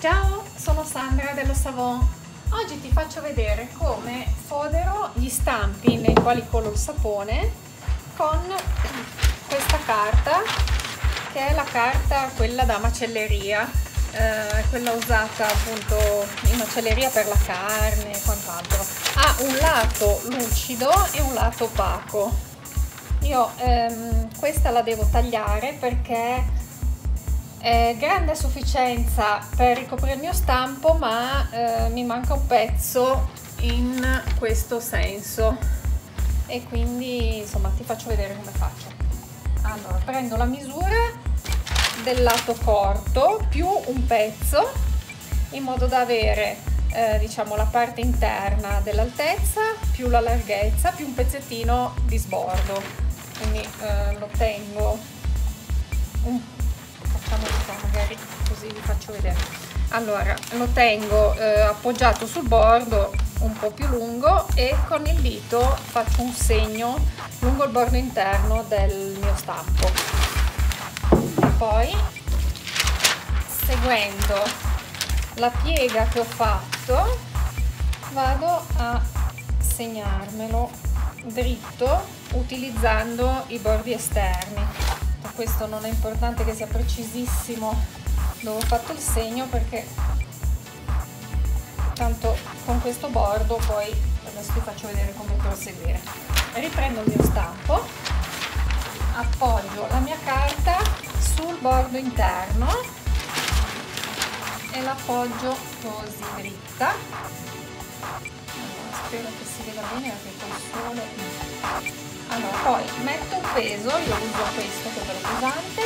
Ciao, sono Sandra dello Savon. Oggi ti faccio vedere come fodero gli stampi nei quali colo il sapone con questa carta che è la carta quella da macelleria, eh, quella usata appunto in macelleria per la carne e quant'altro. Ha un lato lucido e un lato opaco. Io ehm, questa la devo tagliare perché eh, grande sufficienza per ricoprire il mio stampo ma eh, mi manca un pezzo in questo senso. E quindi insomma ti faccio vedere come faccio. Allora prendo la misura del lato corto più un pezzo in modo da avere eh, diciamo la parte interna dell'altezza più la larghezza più un pezzettino di sbordo. Quindi eh, lo tengo un po' magari così vi faccio vedere. Allora lo tengo eh, appoggiato sul bordo un po' più lungo e con il dito faccio un segno lungo il bordo interno del mio stampo. E poi seguendo la piega che ho fatto vado a segnarmelo dritto utilizzando i bordi esterni questo non è importante che sia precisissimo. Dove ho fatto il segno perché tanto con questo bordo poi adesso ti faccio vedere come proseguire riprendo il mio stampo appoggio la mia carta sul bordo interno e l'appoggio così dritta. Spero che si veda bene perché col sole allora poi metto un peso io uso questo che è quello pesante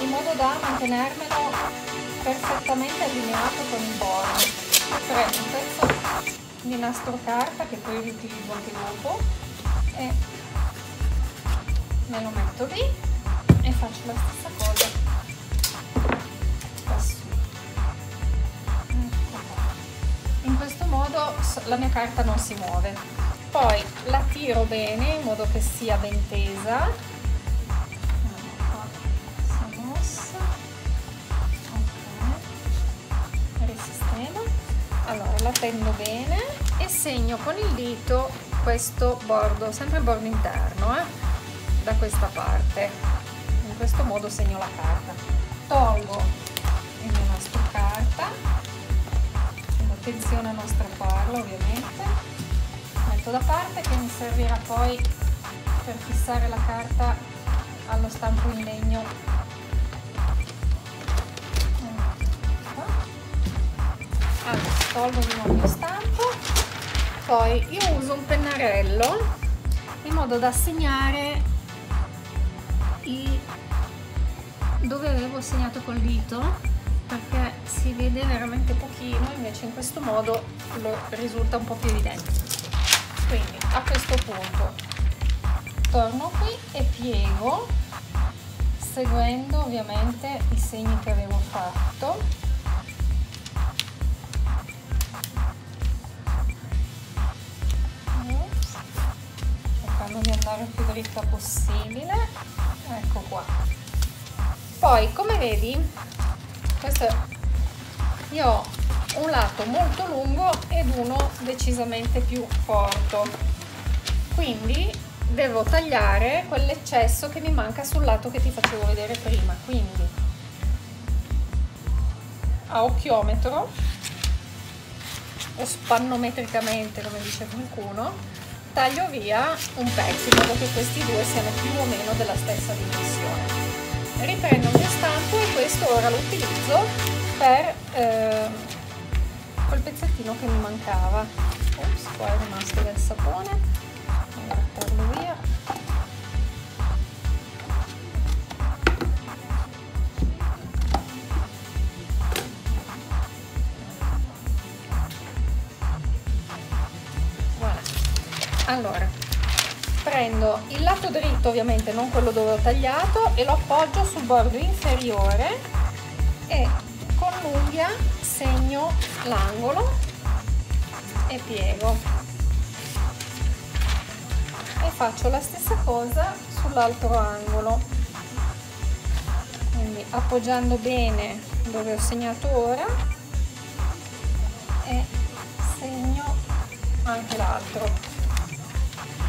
in modo da mantenermelo perfettamente allineato con il bordo. Prendo un pezzo di nastro carta che poi riutilizzo anche dopo e me lo metto lì e faccio la stessa cosa. Ecco in questo modo la mia carta non si muove poi la tiro bene in modo che sia ben tesa. Risistemo allora la tendo bene e segno con il dito questo bordo sempre il bordo interno eh, da questa parte. In questo modo segno la carta. Tolgo il mio nastro carta. Attenzione a non strapparlo ovviamente metto da parte che mi servirà poi per fissare la carta allo stampo in legno. Allora tolgo di nuovo il stampo poi io uso un pennarello in modo da segnare i... dove avevo segnato col dito perché si vede veramente pochino invece in questo modo lo risulta un po' più evidente quindi a questo punto torno qui e piego seguendo ovviamente i segni che avevo fatto. Cercando di andare più dritta possibile. Ecco qua. Poi come vedi questo io un lato molto lungo ed uno decisamente più corto. Quindi devo tagliare quell'eccesso che mi manca sul lato che ti facevo vedere prima. Quindi a occhiometro o spannometricamente come dice qualcuno taglio via un pezzo in modo che questi due siano più o meno della stessa dimensione. Riprendo il mio stampo e questo ora lo utilizzo per eh, quel pezzettino che mi mancava. Ops, qua è rimasto del sapone. Allora porlo via. Voilà. allora prendo il lato dritto ovviamente non quello dove ho tagliato e lo appoggio sul bordo inferiore e con l'unghia segno l'angolo e piego. E faccio la stessa cosa sull'altro angolo. Quindi appoggiando bene dove ho segnato ora e segno anche l'altro.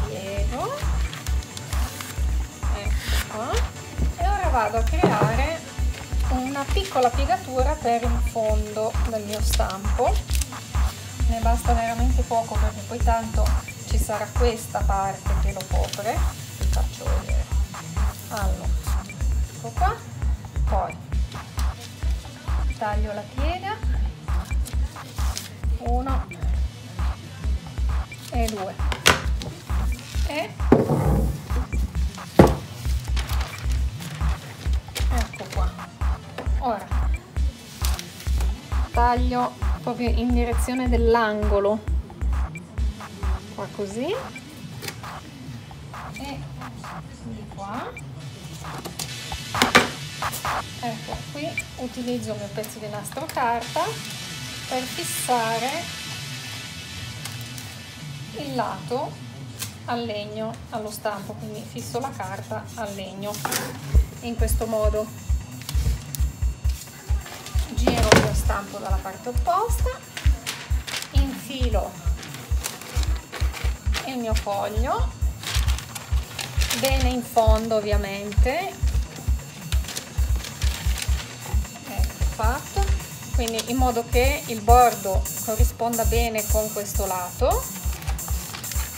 Piego. Ecco qua. E ora vado a creare una piccola piegatura per il fondo del mio stampo. Ne basta veramente poco perché poi tanto ci sarà questa parte che lo copre. Vi faccio vedere. Allora ecco qua. Poi taglio la piega. Uno e due. E ora taglio proprio in direzione dell'angolo. Qua così. E di qua. Ecco qui utilizzo il mio pezzo di nastro carta per fissare il lato al legno allo stampo quindi fisso la carta al legno in questo modo stampo dalla parte opposta infilo il mio foglio bene in fondo ovviamente fatto quindi in modo che il bordo corrisponda bene con questo lato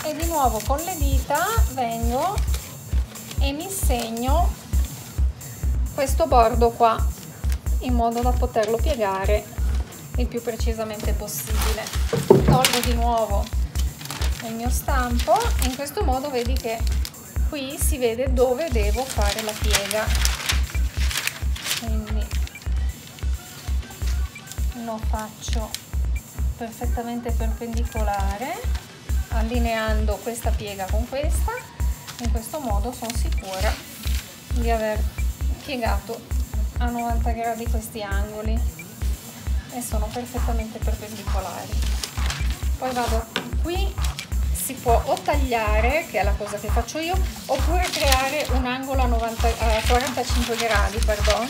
e di nuovo con le dita vengo e mi segno questo bordo qua in modo da poterlo piegare il più precisamente possibile. Tolgo di nuovo il mio stampo e in questo modo vedi che qui si vede dove devo fare la piega. Quindi lo faccio perfettamente perpendicolare allineando questa piega con questa. In questo modo sono sicura di aver piegato a 90 gradi questi angoli e sono perfettamente perpendicolari poi vado qui si può o tagliare che è la cosa che faccio io oppure creare un angolo a, 90, a 45 gradi pardon.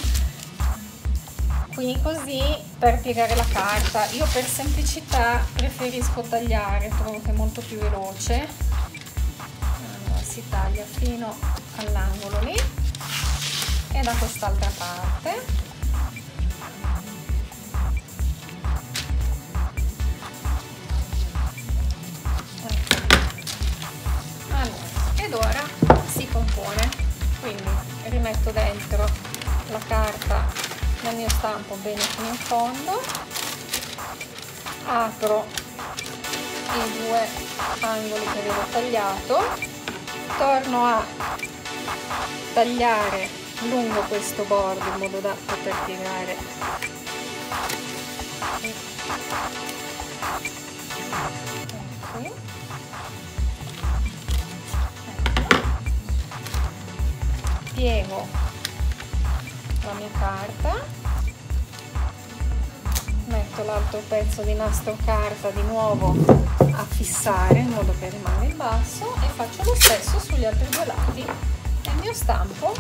Quindi così per piegare la carta. Io per semplicità preferisco tagliare trovo che è molto più veloce. Allora si taglia fino all'angolo lì e da quest'altra parte ed ora si compone quindi rimetto dentro la carta nel mio stampo bene fino in fondo apro i due angoli che avevo tagliato torno a tagliare lungo questo bordo in modo da poter piegare ecco. Piego la mia carta. Metto l'altro pezzo di nastro carta di nuovo a fissare in modo che rimane in basso e faccio lo stesso sugli altri due lati. E il mio stampo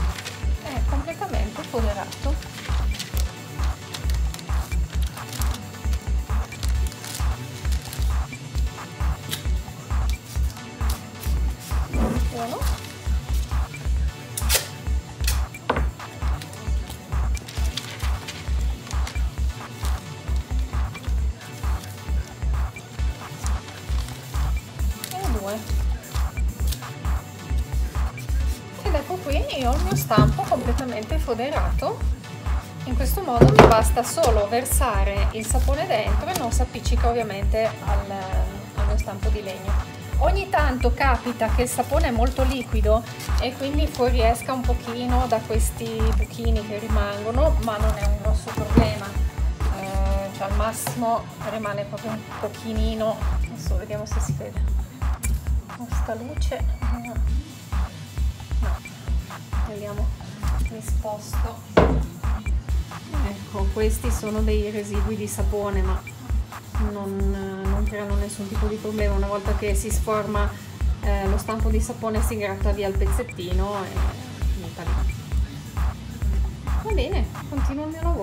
è completamente foderato stampo completamente foderato. In questo modo mi basta solo versare il sapone dentro e non si appiccica ovviamente al, al mio stampo di legno. Ogni tanto capita che il sapone è molto liquido e quindi fuoriesca un pochino da questi buchini che rimangono ma non è un grosso problema. Eh, cioè al massimo rimane proprio un pochino. Adesso vediamo se si vede. Con sta luce vediamo mi sposto. Ecco questi sono dei residui di sapone ma non, non creano nessun tipo di problema. Una volta che si sforma eh, lo stampo di sapone si gratta via il pezzettino e lì va bene continuo il mio lavoro